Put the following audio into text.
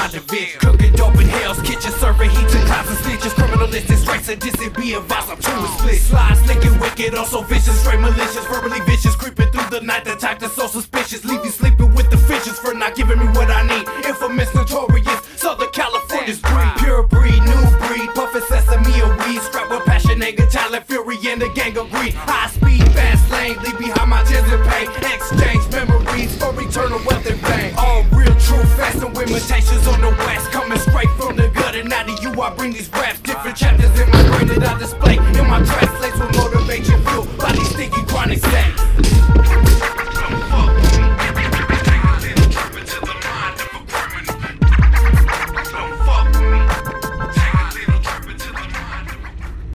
my division. Cooking dope in Hell's Kitchen, serving heat to cops and snitches. Criminal list is rights and dissing, be I'm too split. Slide, slick and wicked, also vicious, straight malicious, verbally vicious, creeping through the night. The type that's so suspicious, leave you sleeping with the fishes for not giving me what I need. Infamous, notorious, Southern California's breed, pure breed, new breed, puffin' sesame and weed, Strap with passion, anger, talent, fury, and a gang of greed. High speed, fast fame. All real, true, fast and imitations on the west. Coming straight from the gut, and of you I bring these raps. Different chapters in my brain that I display. In my tracks, will motivate you, by these sticky chronic stacks.